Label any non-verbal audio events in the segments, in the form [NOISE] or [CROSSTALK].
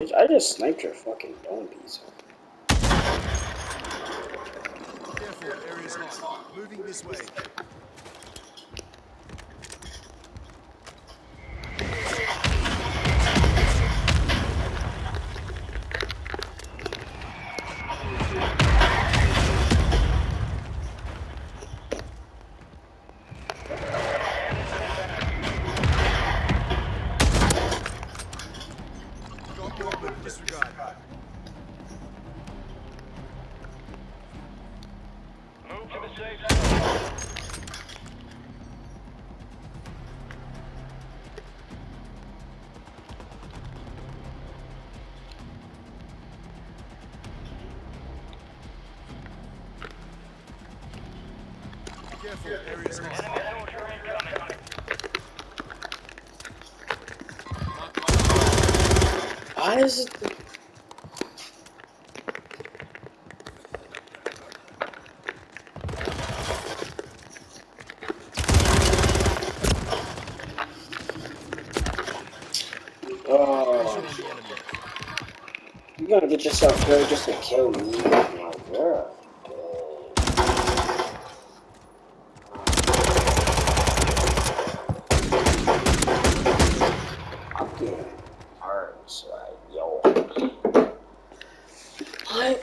I just sniped your fucking dome piece. Careful, area's hot. Moving this way. Gotta get yourself killed just to kill me, like, yo.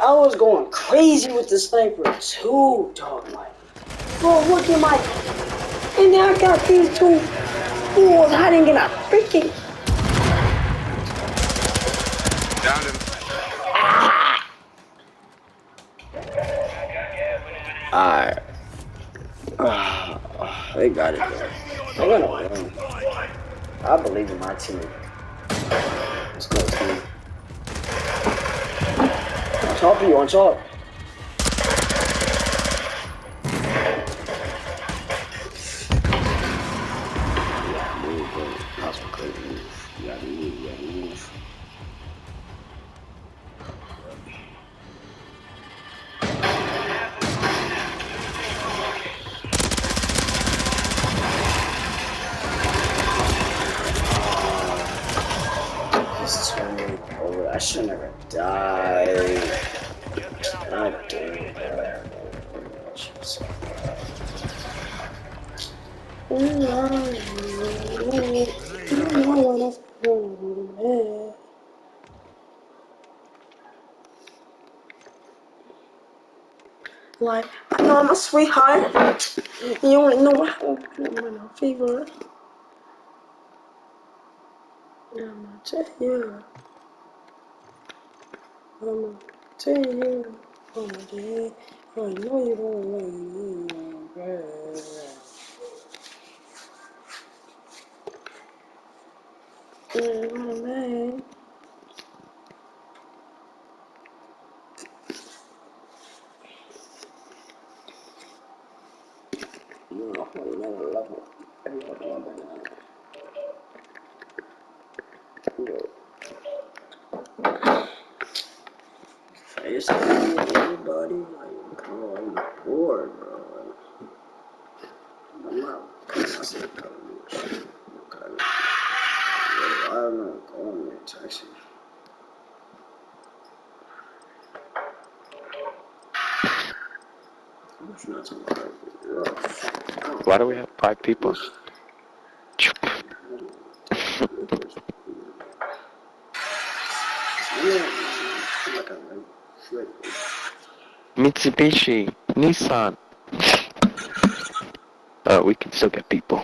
I, was going crazy with the sniper too, dog. Like, bro, look at my. And then I got these two fools hiding in a freaking. Down him. Alright. They got it, though. They're gonna win. I believe in my team. Let's go, team. On top of you, on top. Sweetheart. You wanna know what happened when I fever? I'ma tell you. I'ma tell you. I'ma tell you. I know you don't want me, girl. Yeah, what a man. You know, everybody like come on board, bro. I'm not I am I going texting? I'm not somebody. Why do we have five people? Mitsubishi, Nissan. Uh, we can still get people.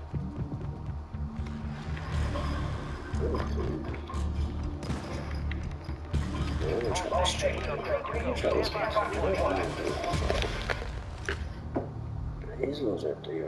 He's loser the you.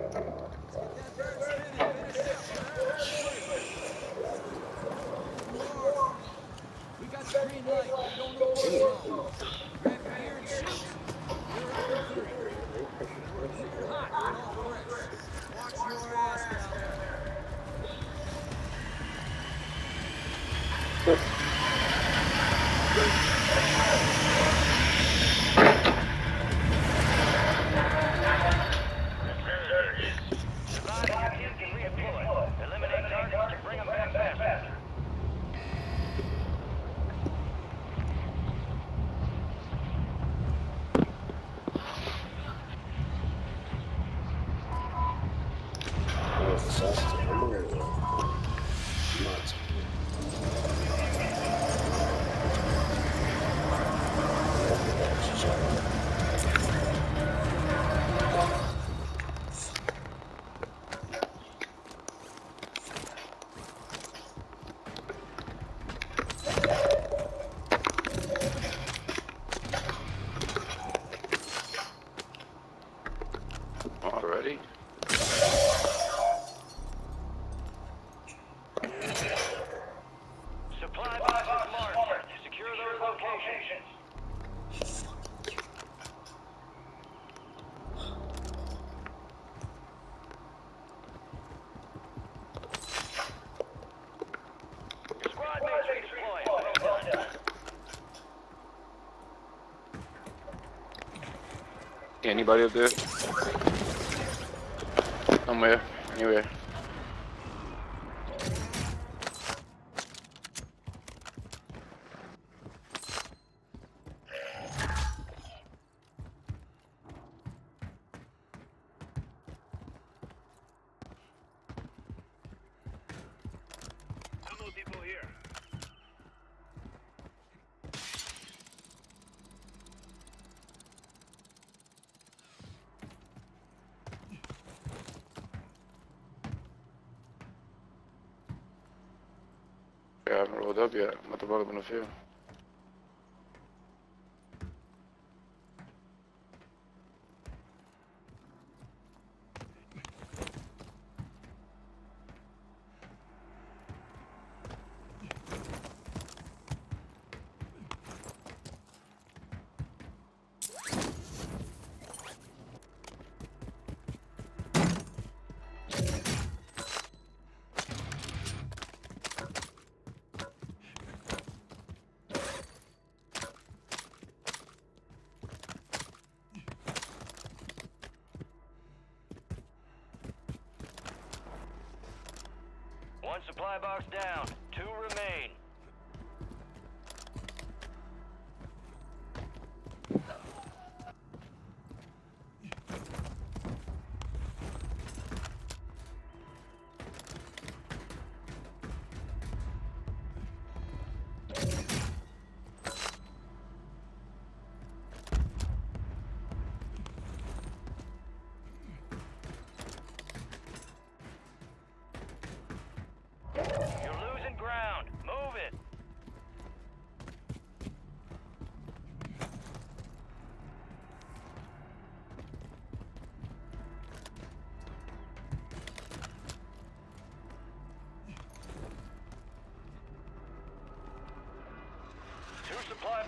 anybody up there? Somewhere, anywhere. Here. Αμπουδάπια με το Πανεπιστήμιο.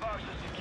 box is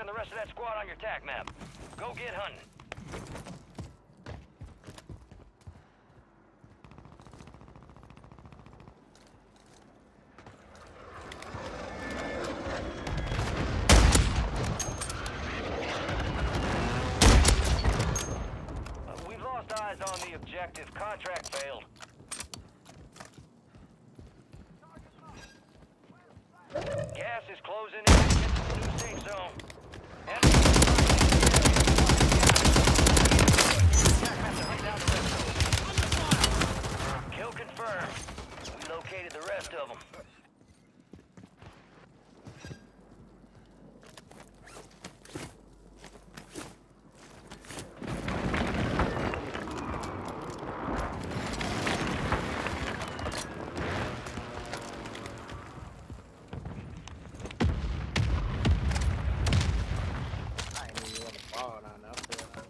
Marking the rest of that squad on your tac map. Go get hunting. Uh, We've lost eyes on the objective. Contract failed. Gas is closing in. Get to the new safe zone. Enemy- Kill confirmed. We located the rest of them. I ain't even want to fall down there. I feel like-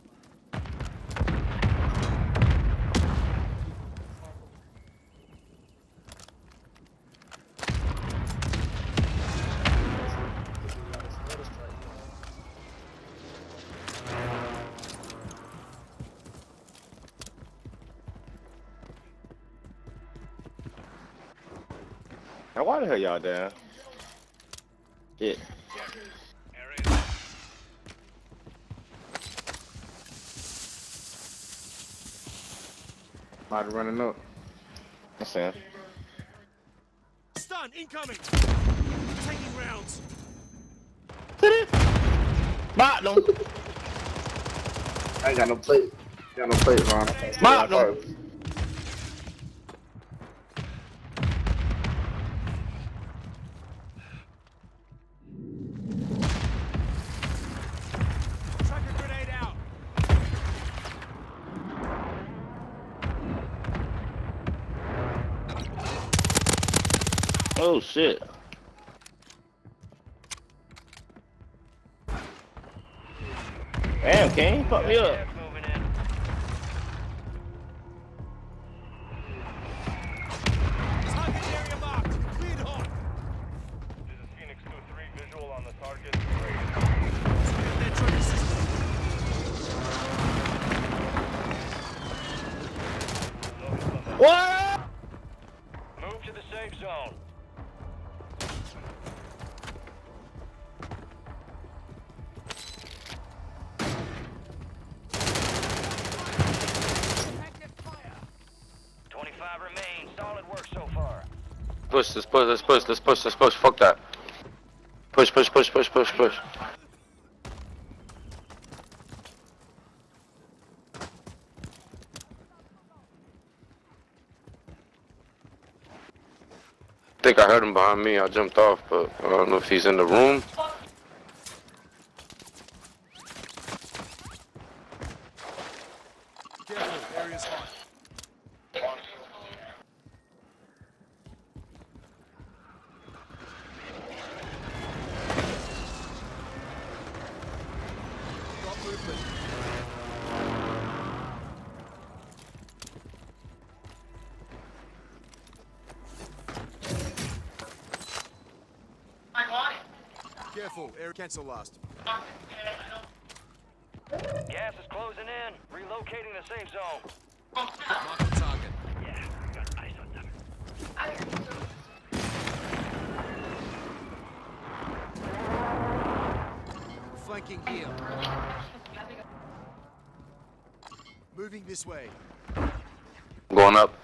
Now why the hell y'all down? Shit. About running up. That's it. Stun incoming. Taking rounds. Bop them. I ain't got no plate. Got no plate, Ron. Mop them. On the target. Their trigger system. What? Move to the safe zone. Push, let's push, let's push, let's push, let's push. Fuck that. Push, push, push, push, push, push. Think I heard him behind me. I jumped off, but I don't know if he's in the room. Careful. Air cancel last. Gas is closing in. Relocating the safe zone. Mark the target. Yeah, got eyes on them. Flanking here. Moving this way. Going up.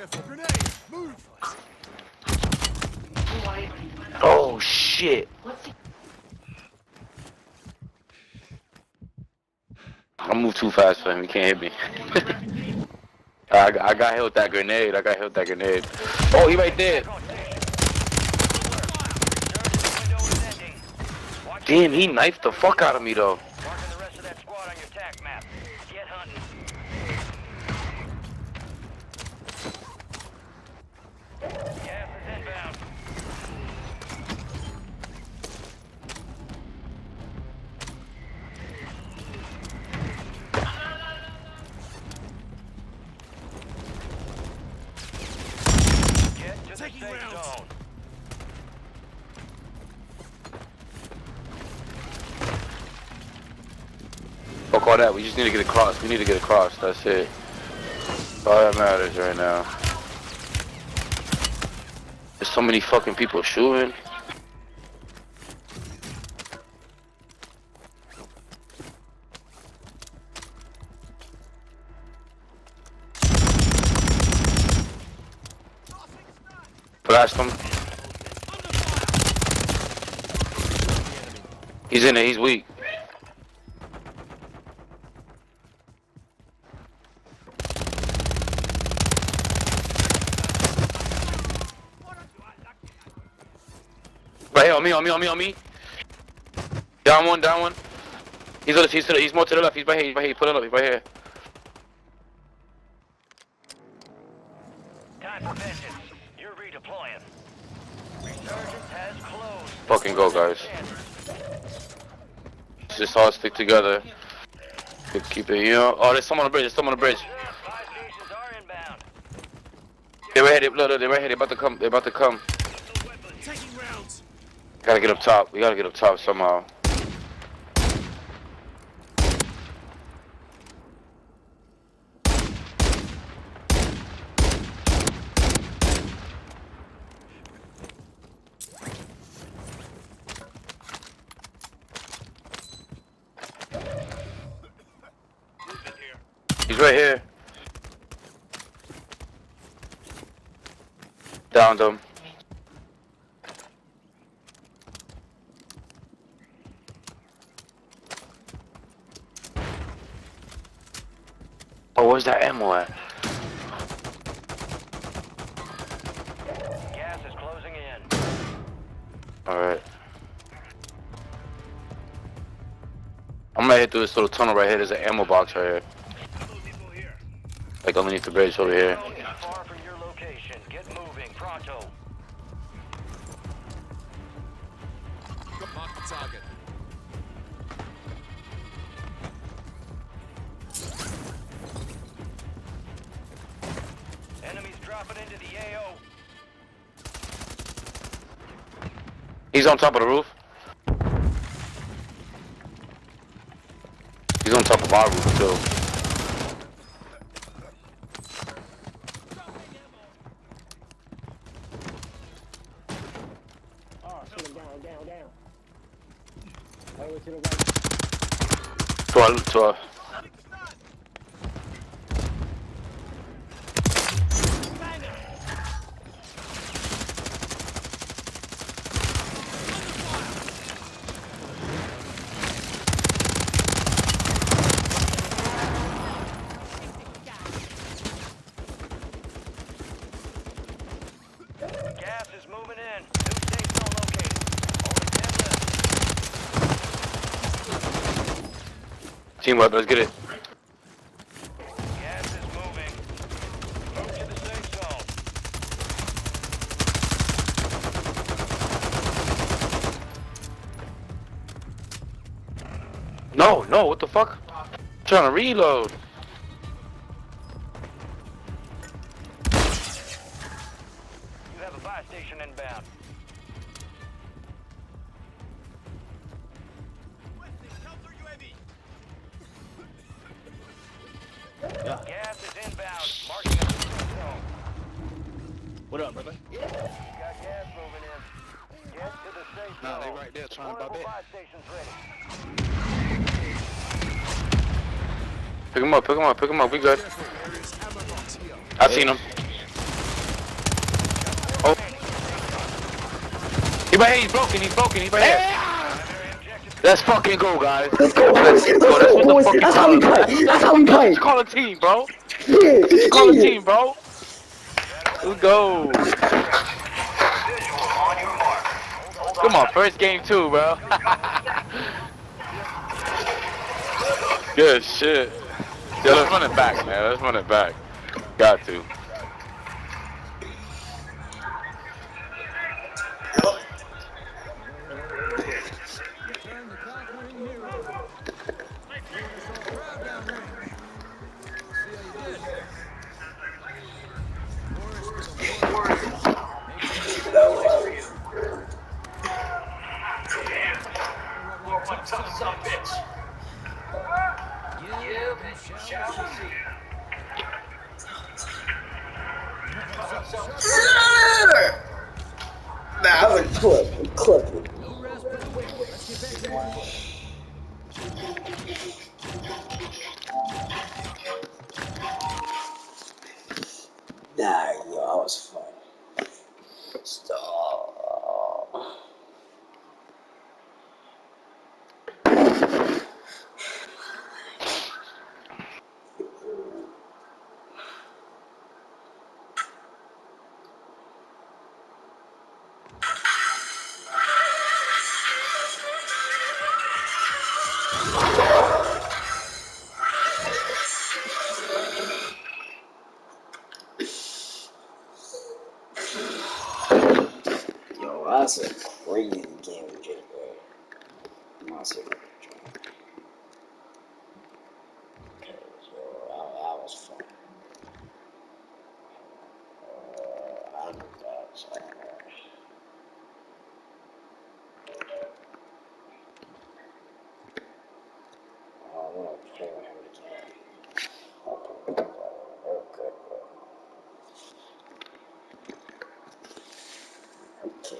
Careful. Grenade. Move. Oh shit. I move too fast for him. He can't hit me. [LAUGHS] I, I got hit with that grenade. I got hit with that grenade. Oh, he right there. Damn, he knifed the fuck out of me though. We just need to get across. We need to get across. That's it. That's all that matters right now. There's so many fucking people shooting. Blast him. He's in it. He's weak. Right here, on me, on me, on me. Down one, down one. He's on the, he's, to the, he's more to the left. He's right here, he's right here. Put it up, he's right here. Time for vengeance. You're redeploying. Resurgence has closed. Fucking go, guys. Let's just all stick together. Keep- Keep it, you know. Oh, there's someone on the bridge. There's someone on the bridge. Five stations are inbound. They're right here. Look, look, they're right here. They're about to come. They're about to come. Gotta get up top. We gotta get up top somehow. He's right here. Downed him. This little tunnel right here. There's an ammo box right here. Like underneath the bridge over here. He's on top of the roof. He's on top of our roof too. Down, down, down. Way to right. To our, to our, Gas is moving in. New safe zone located. Only 10 teamwork, let's get it. Gas is moving. Move to the safe zone. No, no, what the fuck? trying to reload. Pick him up. We good. Careful, there is ammo box here. I seen him. Oh. He here, he's broken, he's broken, he's right here. Let's fucking go, guys. Let's go. Let's That's go, the boys. That's how we play. That's how we play. Let's call a team, bro. Yeah, Let's call a team, bro. Let's go. Come on, first game too, bro. [LAUGHS] Good shit. Yeah, let's run it back, man. Let's run it back. Got to.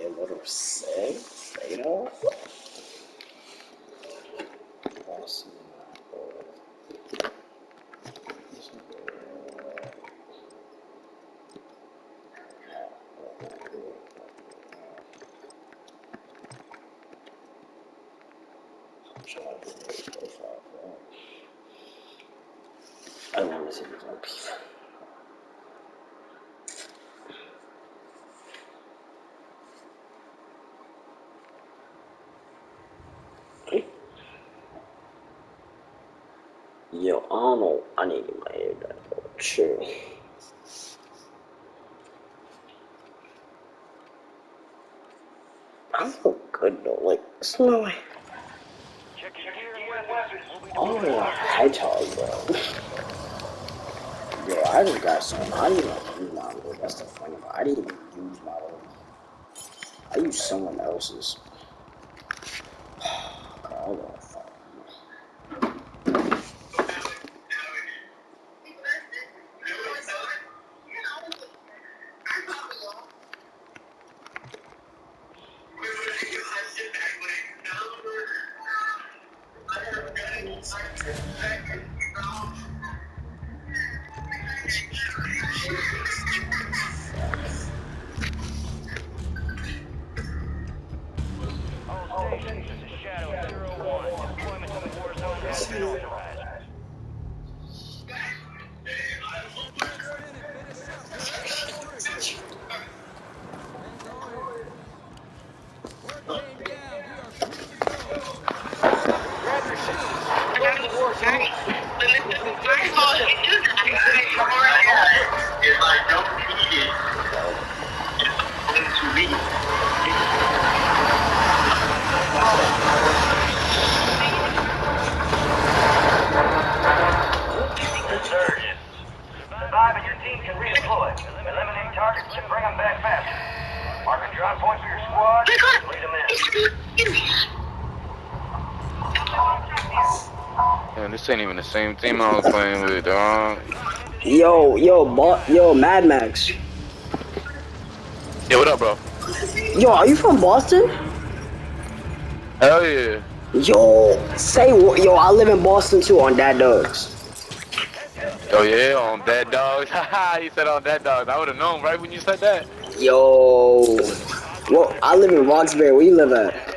A little sick, fatal. Let's. I want to see on people. Yo, I don't know. I need to my. Yo, chill. I feel good though. Like, be Oh, yeah, tall, bro. Yo, I just got some. I didn't even use my load. That's the funny part. I didn't even use my load. I used someone else's. Ain't even the same team I was playing with, dog. Yo, yo, Bo- yo, Mad Max. Yeah, what up, bro? Yo, are you from Boston? Hell yeah. Yo, say what? Yo, I live in Boston too on Dad Dogs. Oh yeah, on Dead Dogs. [LAUGHS] Haha, you said on Dead Dogs. I would have known right when you said that. Yo, well, I live in Roxbury. Where you live at?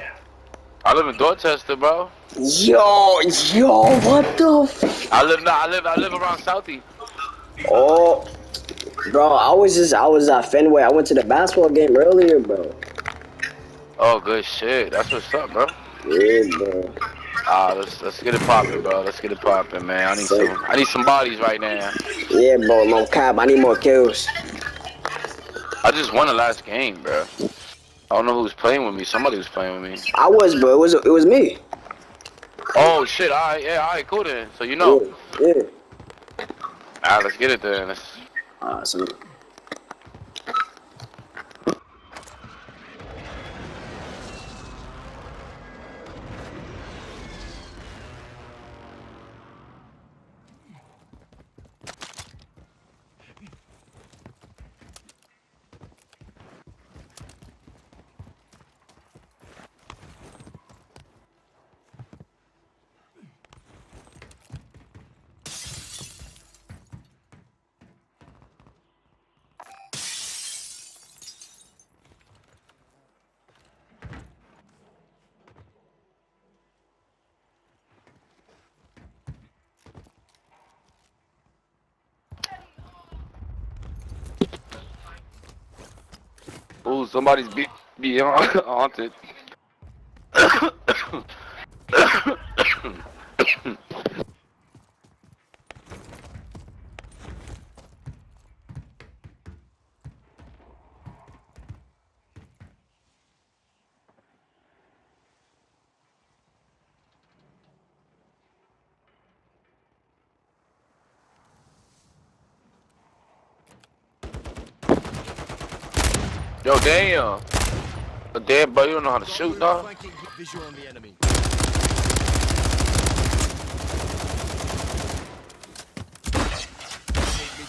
I live in Dorchester, bro. Yo, yo, what the? F- I live, I live, I live around Southie. oh, bro, I was just, I was at Fenway. I went to the basketball game earlier, bro. Oh, good shit. That's what's up, bro. Yeah, bro. Ah, let's let's get it popping, bro. Let's get it popping, man. I need some, I need some bodies right now. Yeah, bro. No cap. I need more kills. I just won the last game, bro. I don't know who was playing with me. Somebody was playing with me. I was, bro. It was, it was me. Oh shit! All right, yeah, all right, cool then. So you know, Yeah. yeah. ah, let's get it then. Let's, Awesome. Ooh, somebody's be beyond haunted. Yo, damn. Damn, bro, you don't know how to shoot, dog. Flanking visual on the enemy.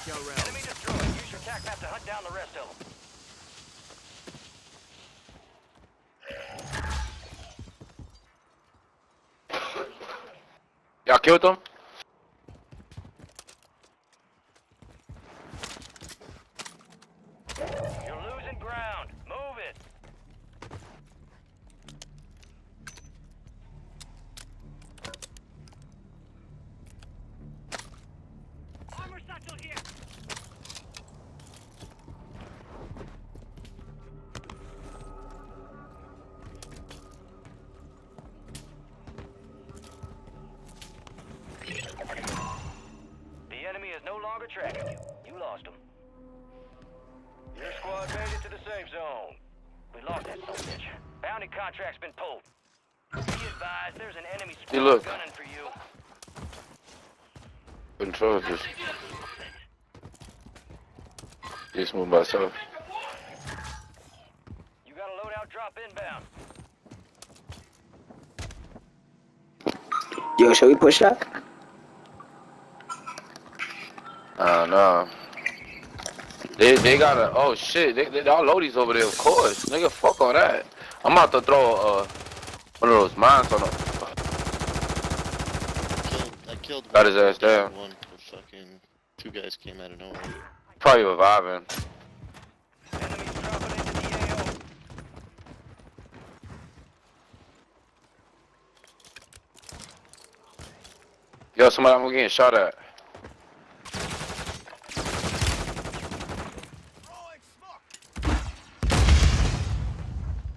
Kill. Enemy destroyed. Use your tac map to hunt down the rest of them. Y'all killed them? Hey, squad look. gunning for you. Control just. Just move myself. You got a loadout drop inbound. Yo, shall we push that? Uh, no. They they got a oh shit they they all loadies over there of course nigga fuck all that I'm about to throw uh one of those mines on him Killed, Got his ass down. One for fucking two guys came out of nowhere. probably reviving Enemies dropping into the AO. yo somebody I'm getting shot at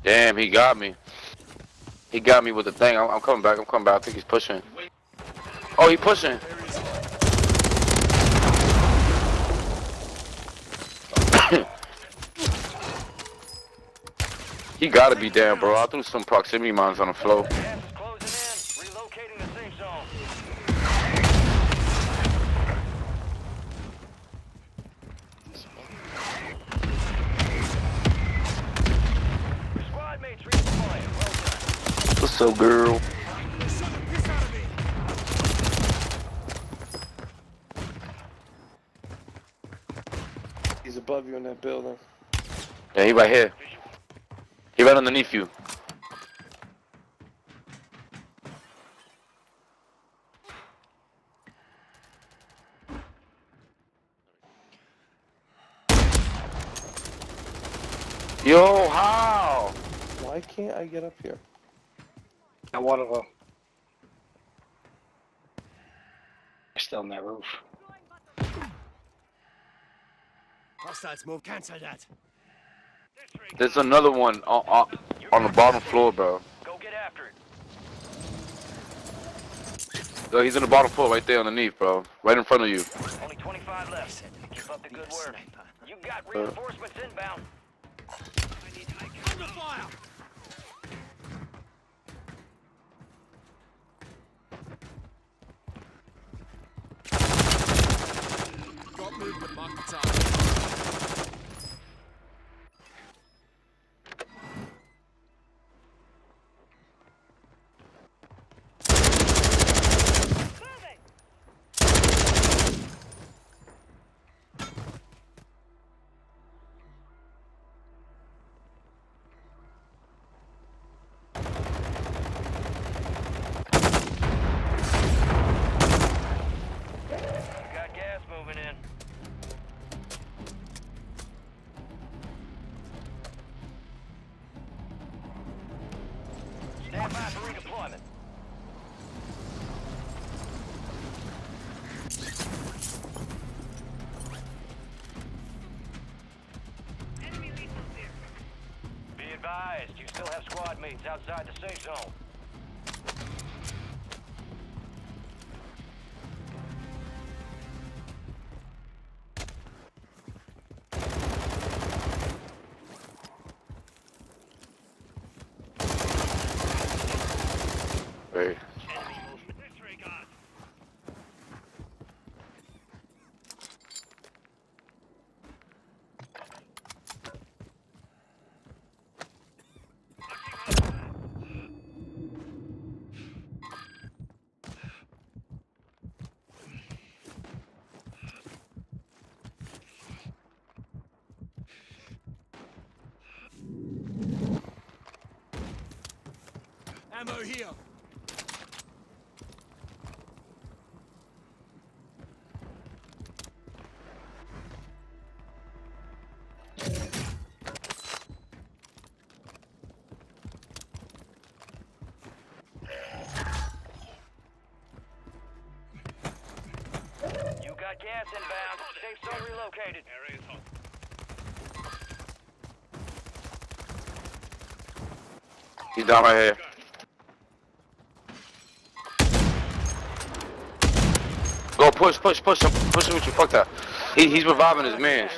damn he got me he got me with the thing I'm, I'm coming back I'm coming back I think he's pushing oh he pushing. [COUGHS] He gotta be down bro. I threw some proximity mines on the floor. Gas is closing in. Relocating the safe zone. Your squad mates redeploying. Well done. what's up girl He's above you in that building. Yeah, he right here. He right underneath you. Yo, how? Why can't I get up here? I want to go. Still on that roof. Hostiles move. Cancel that. There's another one on, on, on the bottom floor, bro. Go get after it. Yo, he's in the bottom floor right there underneath, bro. Right in front of you. Only 25 left. Keep up the good work. You got uh. reinforcements inbound. Under fire. Got movement. Mark the target. Advised, you still have squad mates outside the safe zone. Ammo here. You got gas inbound. Safe zone relocated. Area hot. He's down right here. Go push, push, push him, push him with you. Fuck that. He, he's reviving his man.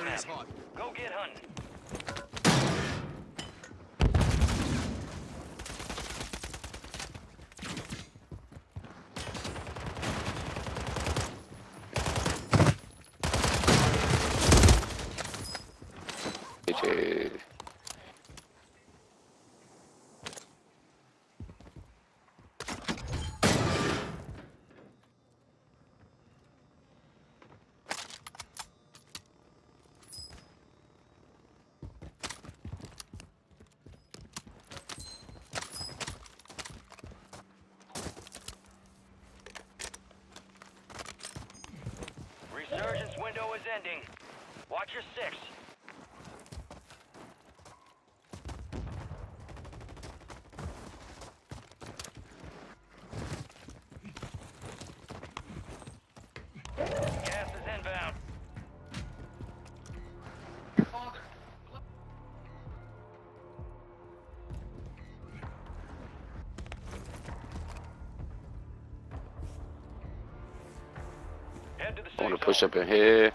I wanna push up in here.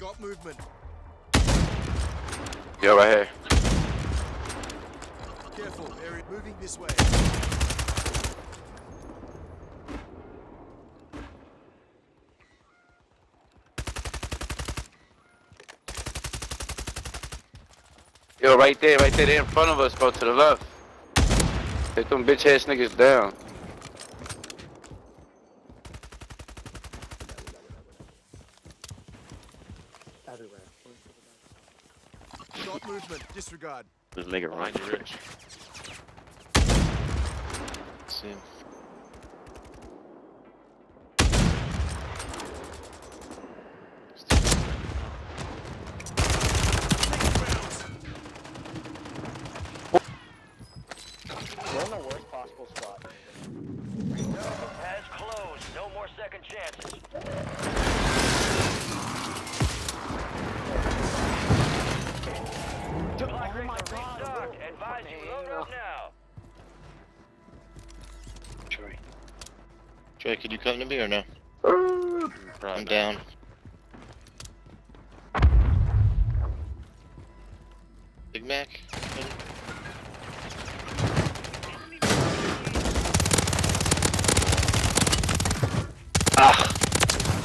Got movement. Yeah, right here. Careful. Area moving this way. Yo, right there, right there, in front of us, bro, to the left. Take them bitch ass niggas down. Got movement. Disregard. Just make it right.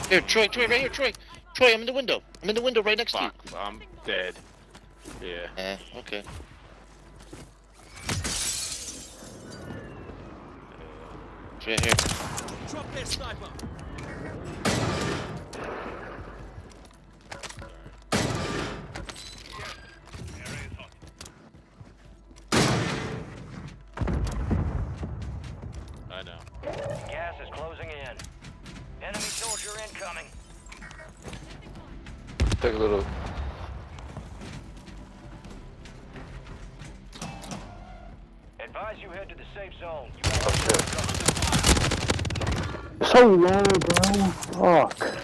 Here, Troy, Troy, right here, Troy! Troy, I'm in the window. I'm in the window right next to you. I'm dead. Yeah. Eh, okay. Troy, here. Take a little. Advise you head to the safe zone. You Oh shit. So low, bro. Fuck.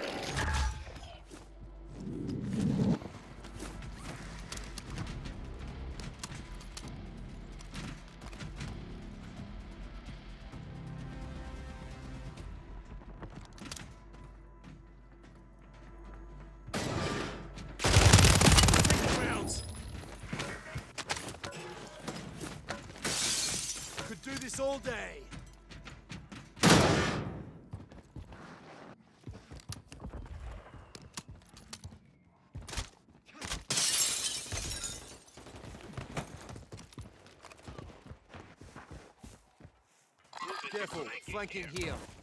flanking here.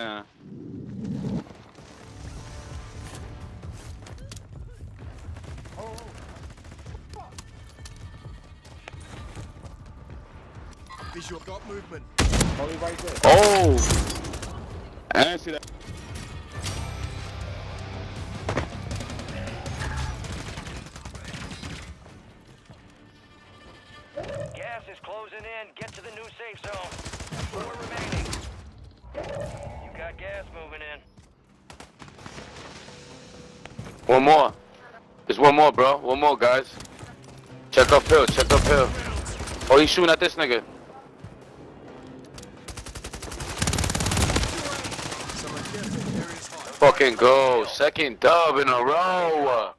Yeah. Visual got movement. Oh! I see that. Check uphill, check uphill. Oh, he's shooting at this nigga. Fucking go. Second dub in a row.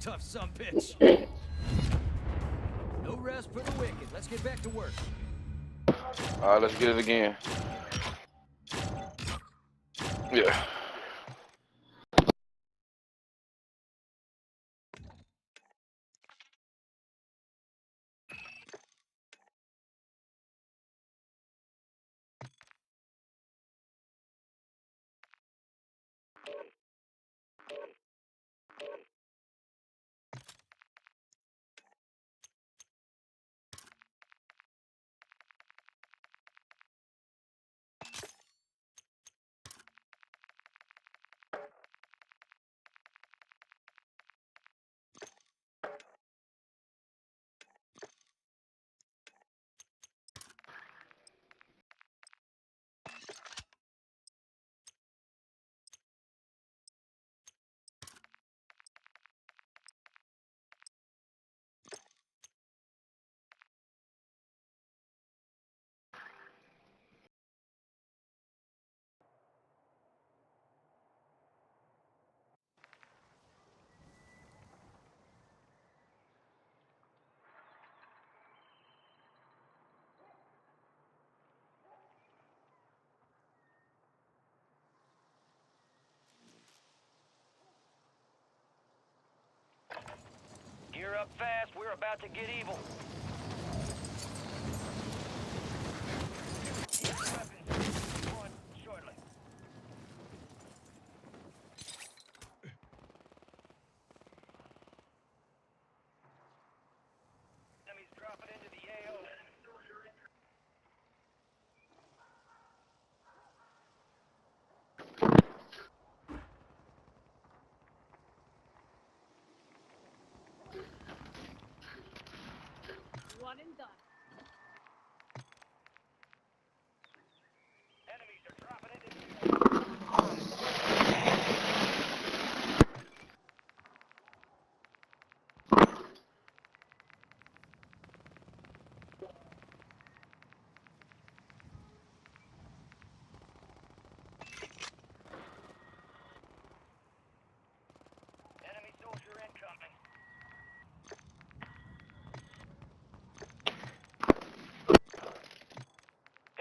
Tough son bitch. [COUGHS] no rest for the wicked. Let's get back to work. All right, let's get it again. Yeah. fast. We're about to get evil.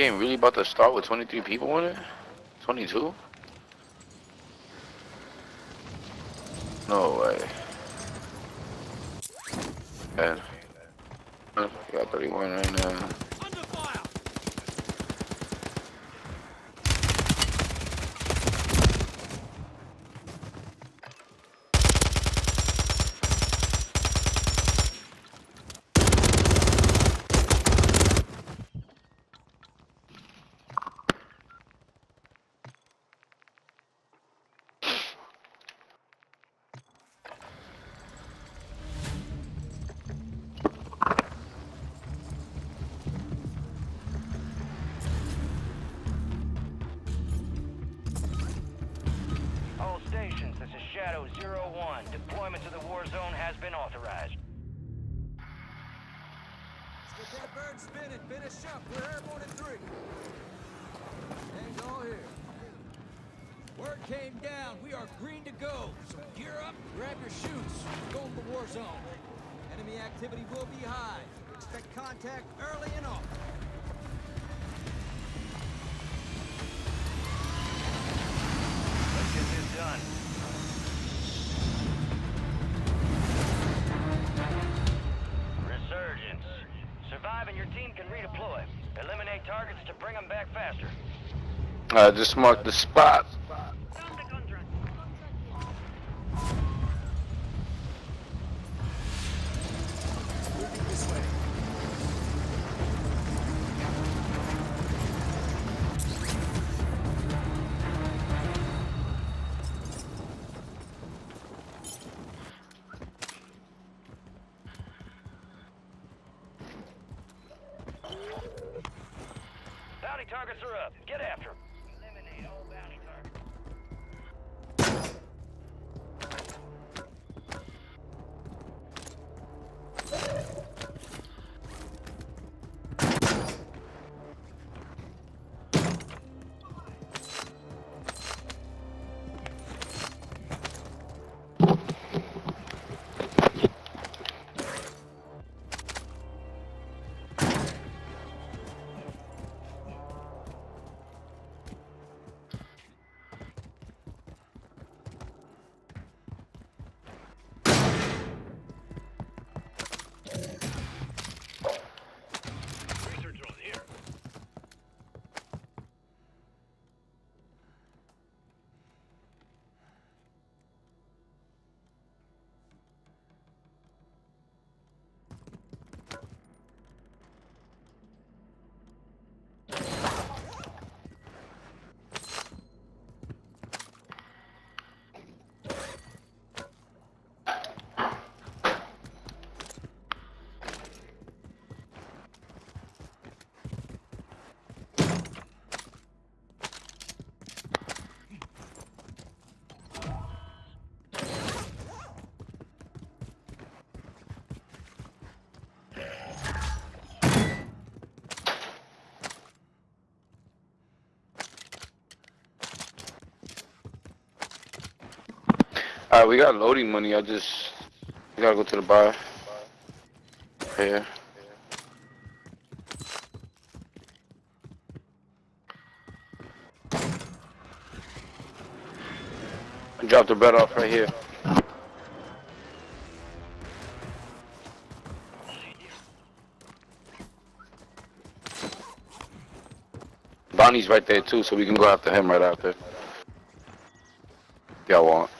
Game really about to start with 23 people in it? 22? Expect contact early and often. Let's get this done. Resurgence. Survive and your team can redeploy. Eliminate targets to bring them back faster. I just marked the spot. Moving this way. Alright, we got loading money. I just we gotta go to the bar. Yeah. Here. Drop the bread off right here. Bonnie's right there too, so we can go after him right after. Y'all want.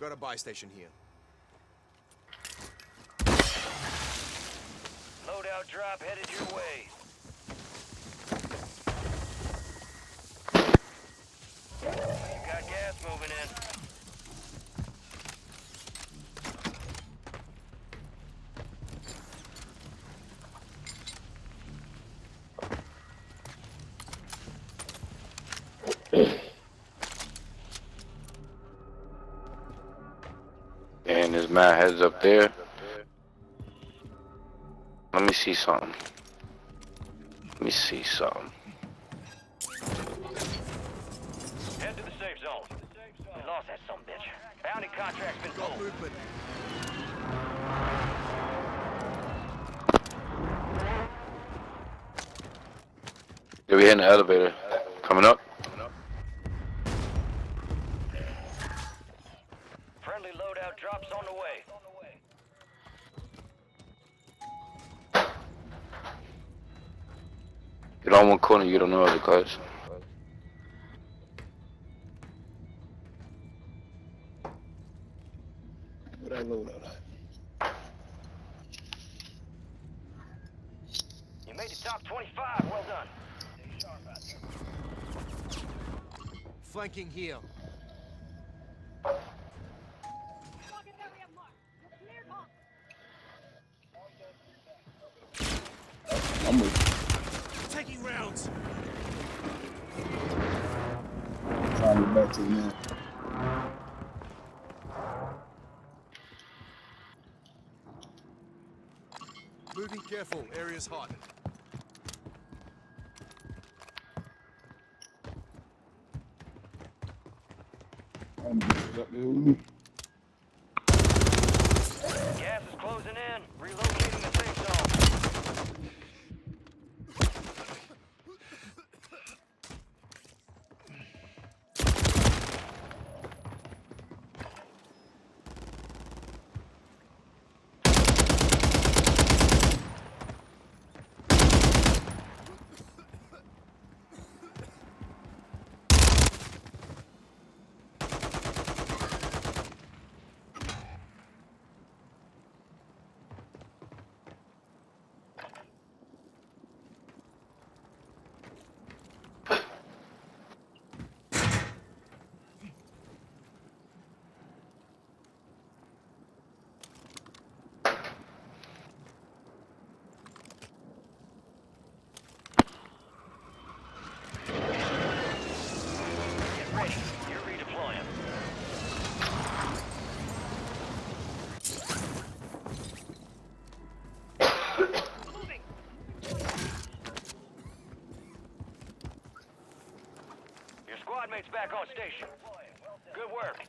Got a buy station here. Loadout drop headed your way. You got gas moving in. Man heads up there. Let me see something. Let me see something. You don't know other that? You made the top 25. Well done. Flanking here. Careful. Area's hot. I'm gonna up there with me. Gas is closing in. Relocating the safe zone. Get ready. You're redeploying. Your back on station. Good work.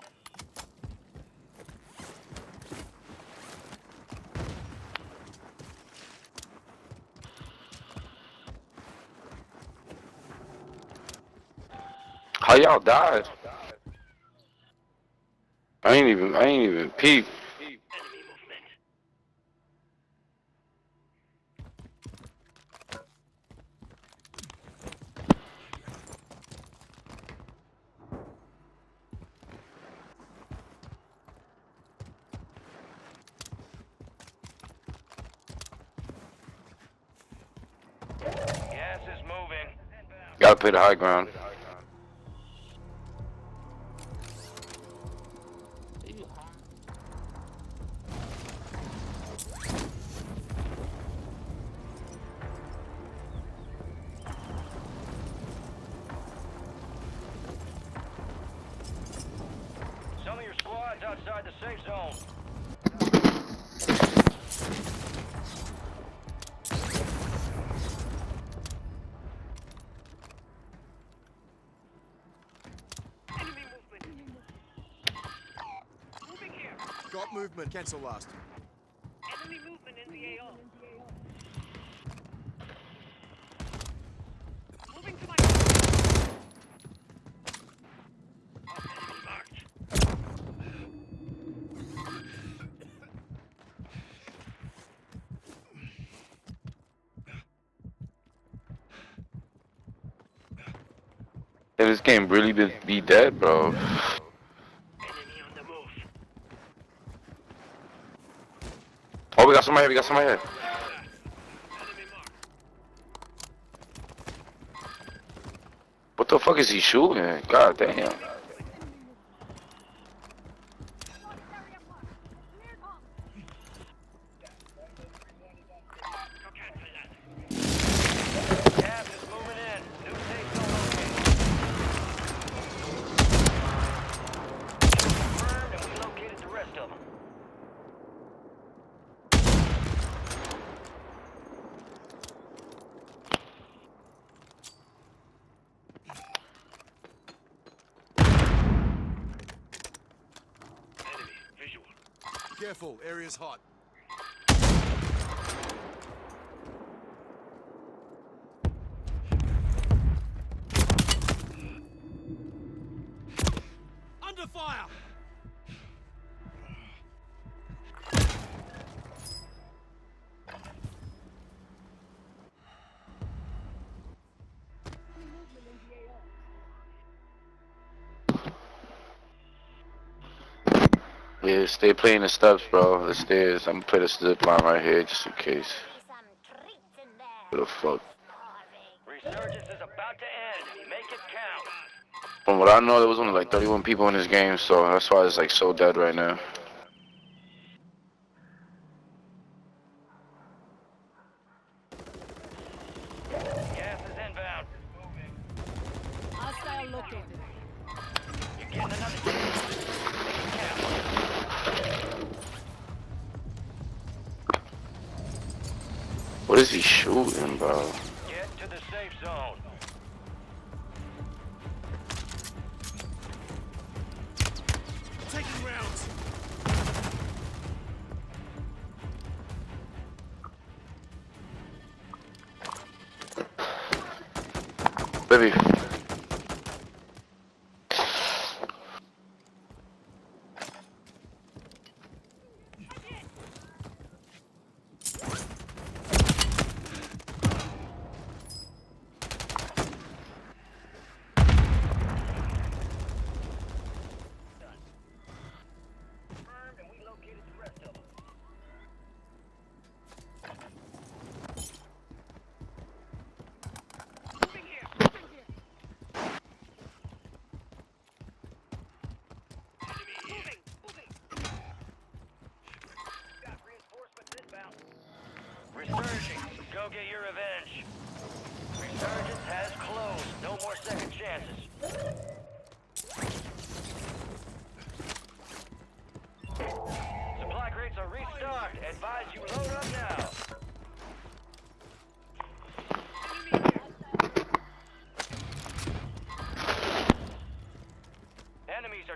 How y'all died? I ain't even I ain't even peep. Gas is moving. Play the high ground. Cancel last. Enemy movement in the AO. Moving to my Can this game really be dead, bro? enemy on the move. Oh, we got somebody here. We got somebody here. What the fuck is he shooting? God damn. Stay playing the steps, bro. The stairs. I'm gonna put a zip line right here just in case. What the fuck? Resurgence is about to end. Make it count. From what I know, there was only like 31 people in this game, so that's why it's like so dead right now. Is he shooting, bro?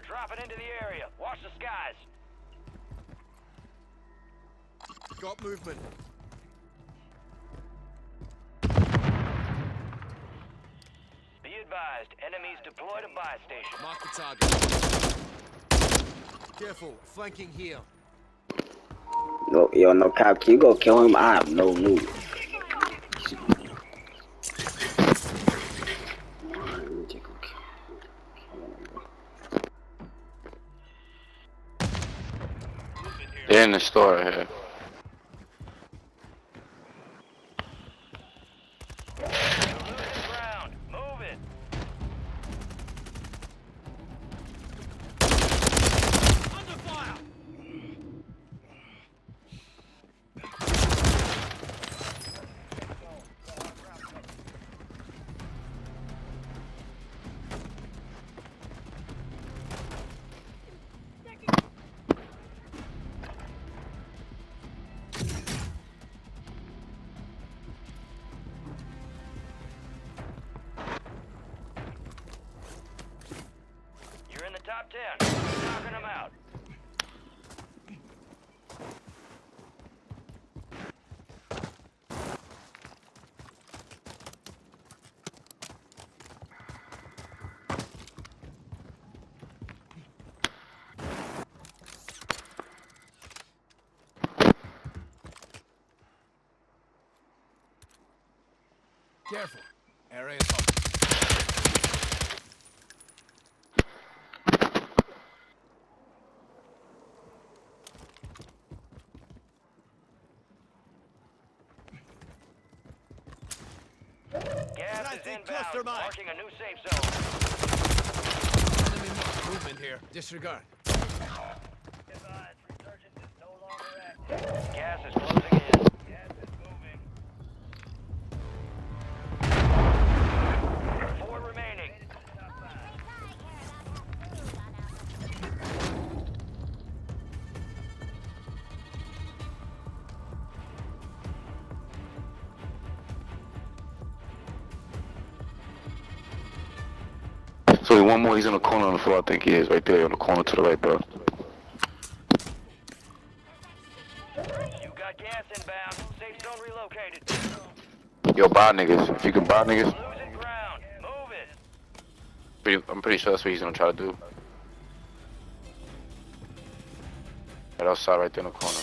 Dropping into the area. Watch the skies. Got movement. Be advised, enemies deployed a buy station. Mark the target. Careful, flanking here. No, yo, no cop, can you go kill him? I have no news. In the store here. Careful. Area is open. Gas is Planting cluster mine. marking a new safe zone. Enemy. Movement here. Disregard. One more, he's in the corner on the floor, I think he is, right there on the corner to the right, bro. You got gas inbound. Safe zone relocated. Yo, buy niggas. If you can buy niggas, Losing ground. Move it. pretty, I'm pretty sure that's what he's gonna try to do. Right outside, right there in the corner.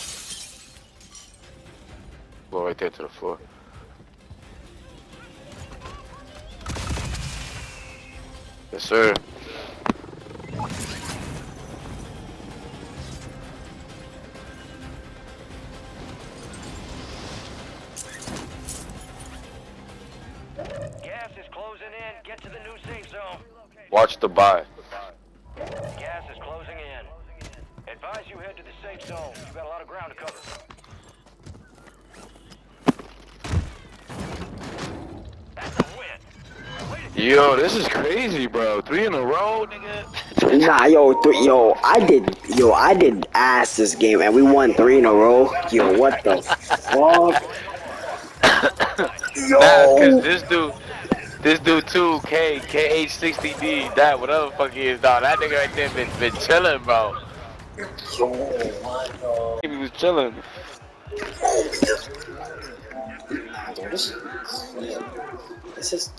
Go right there to the floor. Yes, sir. Gas is closing in. Get to the new safe zone. Watch the buy. Gas is closing in. Advise you head to the safe zone. You've got a lot of ground to cover. That's a win. Yo, this is. Three in a row, nigga. [LAUGHS] Nah, yo, th- yo, I did, yo, I did ass this game, and we won three in a row. Yo, what the fuck? [COUGHS] Nah, cause this dude, this dude too, K, KH60D, that whatever the fuck he is, dog. That nigga right there been been chilling, bro. yo. He was chilling. Nah, dude, this is, this is